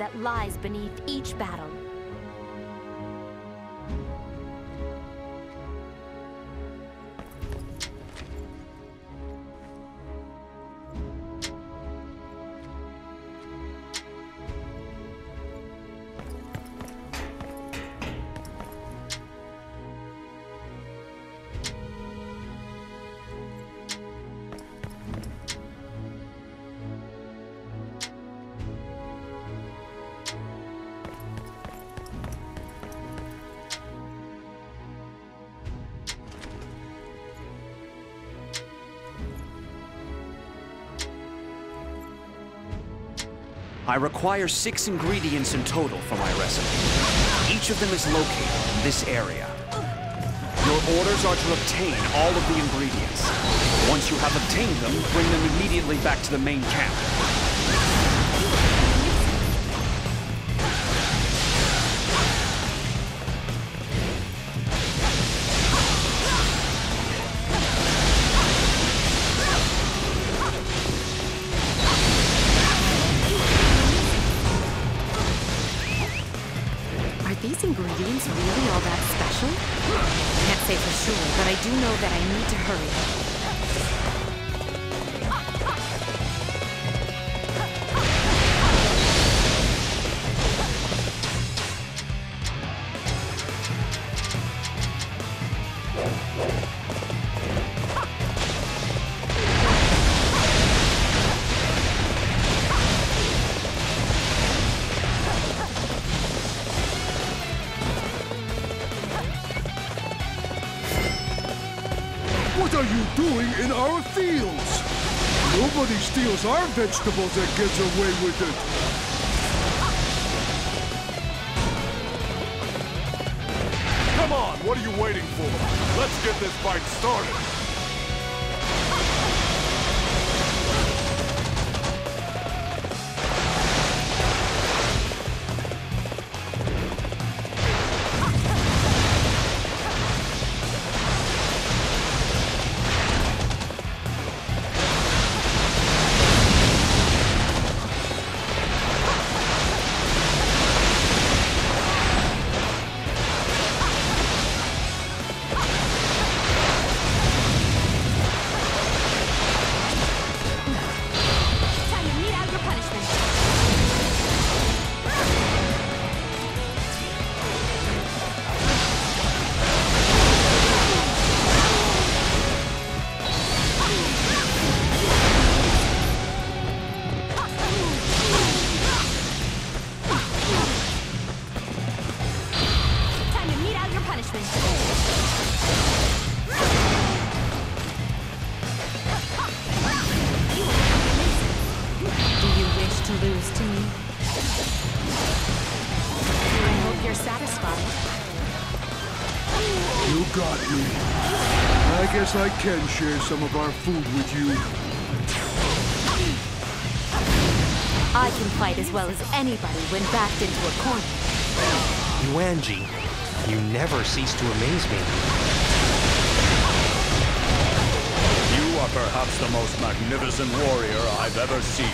that lies beneath each battle. I require six ingredients in total for my recipe. Each of them is located in this area. Your orders are to obtain all of the ingredients. Once you have obtained them, bring them immediately back to the main camp. Ingredients really all that special? Hmm, can't say for sure, but I do know that I need to hurry. What are you doing in our fields? Nobody steals our vegetables and gets away with it. Come on, what are you waiting for? Let's get this fight started. Can share some of our food with you. I can fight as well as anybody when backed into a corner. Yuanji, you never cease to amaze me. You are perhaps the most magnificent warrior I've ever seen.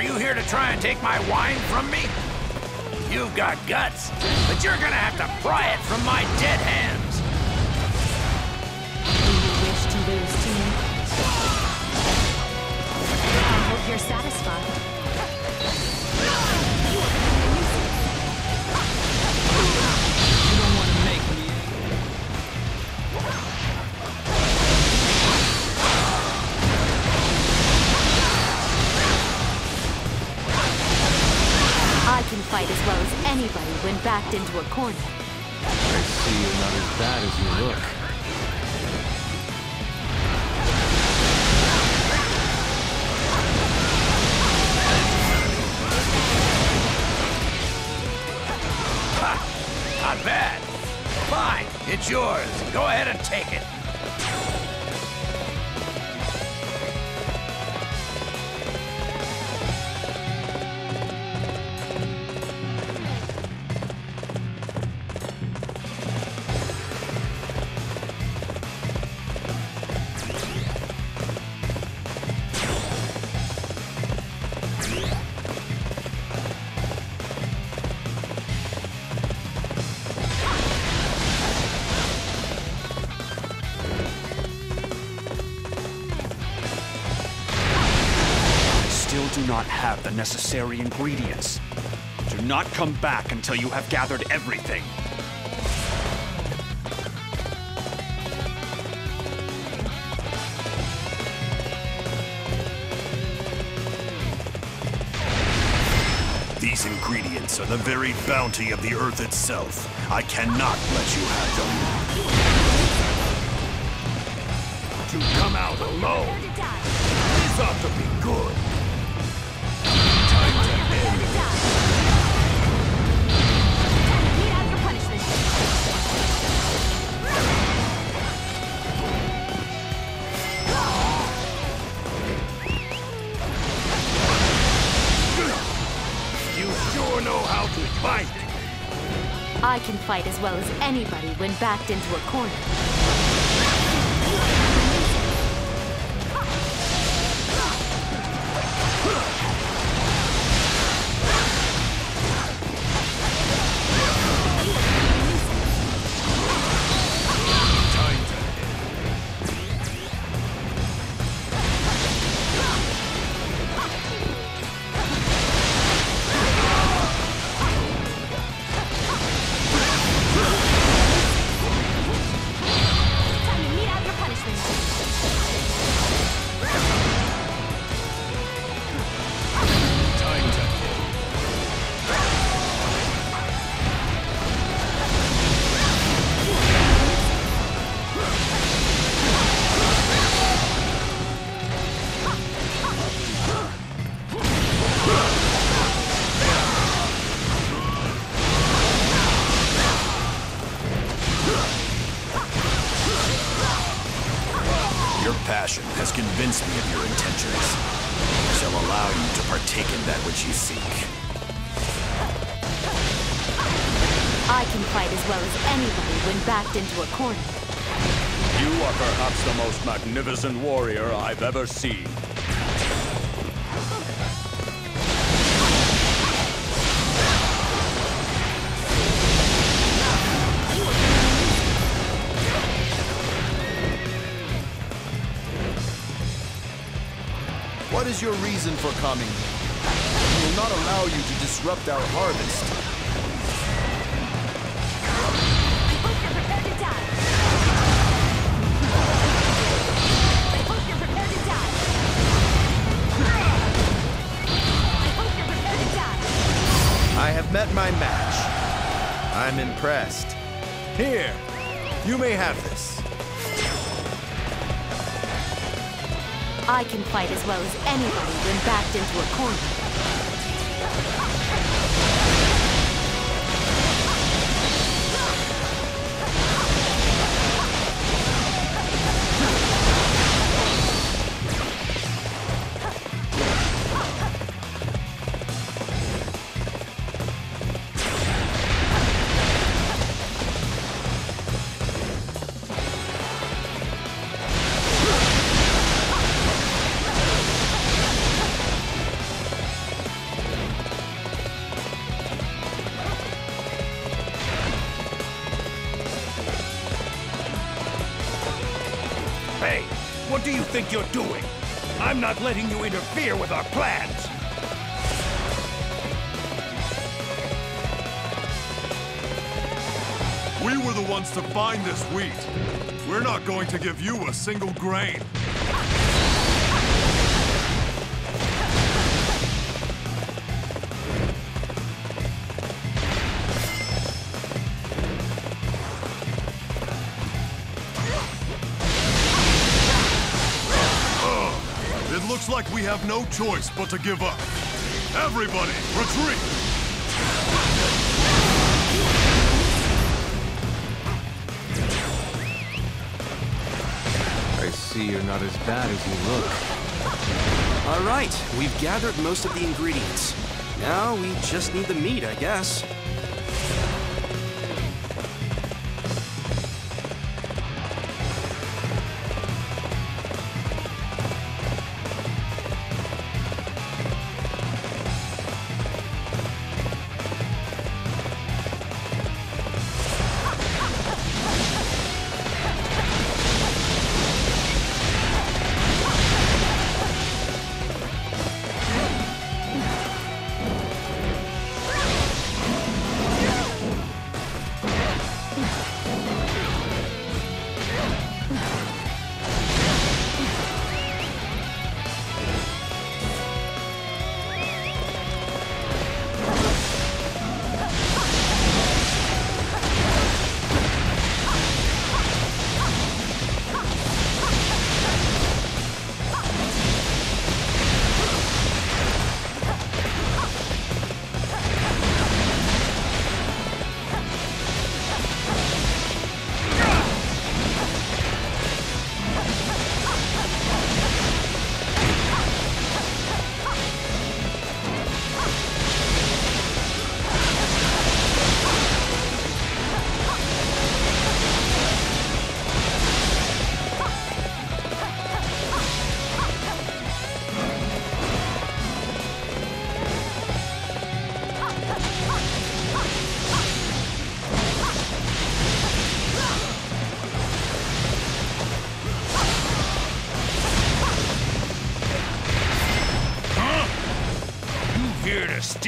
Are you here to try and take my wine from me? You've got guts, but you're gonna have to pry it from my dead hands. Do you wish to lose to me? I hope you're satisfied. When backed into a corner. I see you're not as bad as you look. Ha! Not bad. Fine. It's yours. Go ahead and take it. Do not have the necessary ingredients. Do not come back until you have gathered everything. These ingredients are the very bounty of the Earth itself. I cannot let you have them. To come out alone. This ought to be good. Well as anybody when backed into a corner. Backed into a corner. You are perhaps the most magnificent warrior I've ever seen. What is your reason for coming? We will not allow you to disrupt our harvest. My match. I'm impressed. Here, you may have this. I can fight as well as anybody when backed into a corner. You're doing? I'm not letting you interfere with our plans. We were the ones to find this wheat. We're not going to give you a single grain. have no choice but to give up. Everybody, retreat! I see you're not as bad as you look. All right, we've gathered most of the ingredients. Now we just need the meat, I guess.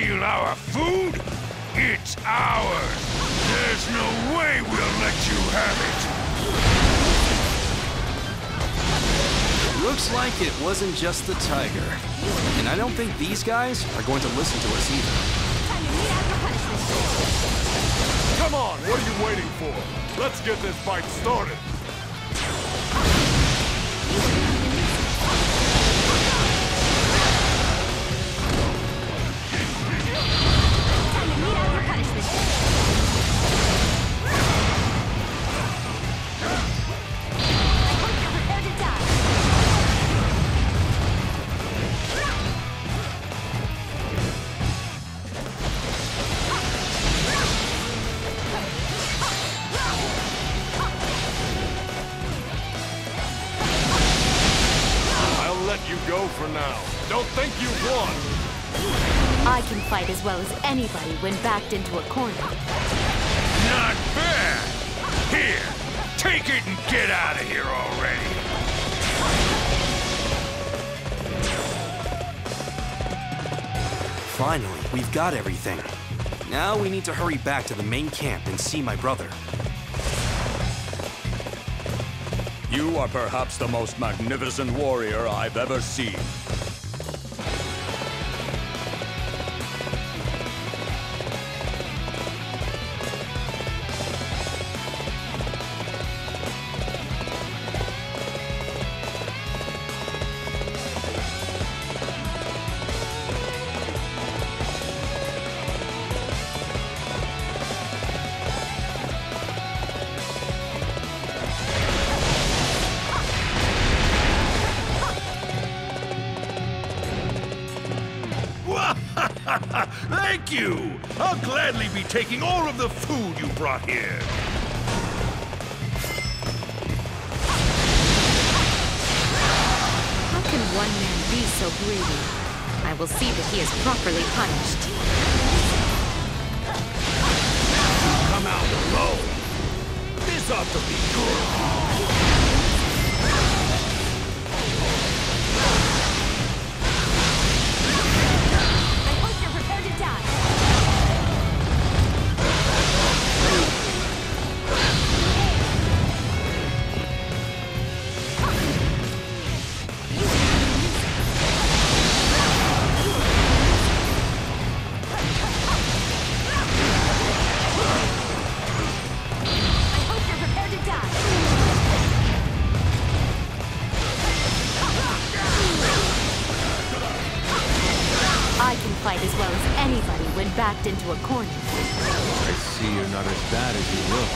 Steal our food? It's ours. There's no way we'll let you have it. Looks like it wasn't just the tiger. And I don't think these guys are going to listen to us either. Come on, what are you waiting for? Let's get this fight started. Think you won. I can fight as well as anybody when backed into a corner. Not bad. Here, take it and get out of here already. Finally, we've got everything. Now we need to hurry back to the main camp and see my brother. You are perhaps the most magnificent warrior I've ever seen. Thank you! I'll gladly be taking all of the food you brought here. How can one man be so greedy? I will see that he is properly punished. You Come out alone. This ought to be good. into a corner. I see you're not as bad as you look.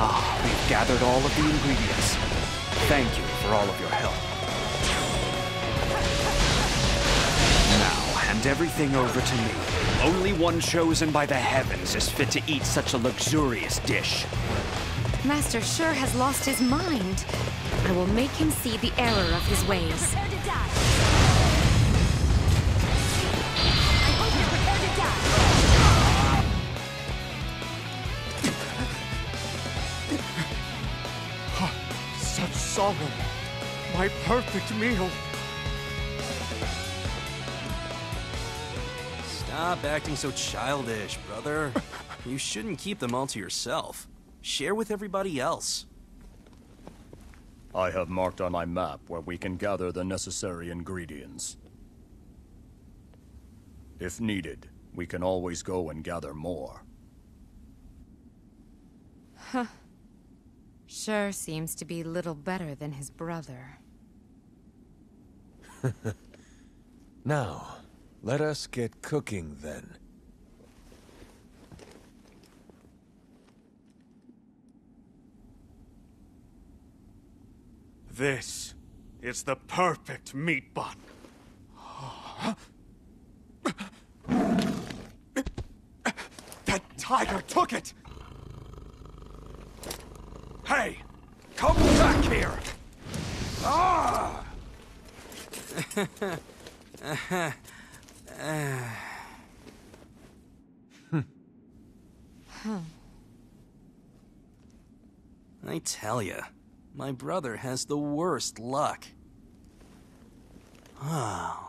Ah, we've gathered all of the ingredients. Thank you for all of your help. Now, hand everything over to me. Only one chosen by the heavens is fit to eat such a luxurious dish. Master sure has lost his mind. I will make him see the error of his ways. Prepare to die. I hope you're prepared to die. Such sorrow. My perfect meal. Stop acting so childish, brother. you shouldn't keep them all to yourself. Share with everybody else. I have marked on my map where we can gather the necessary ingredients. If needed, we can always go and gather more. Huh. Sure seems to be little better than his brother. Now, let us get cooking then. This is the perfect meat bun. That tiger took it! Hey! Come back here! Ah! I tell ya, my brother has the worst luck. Ah,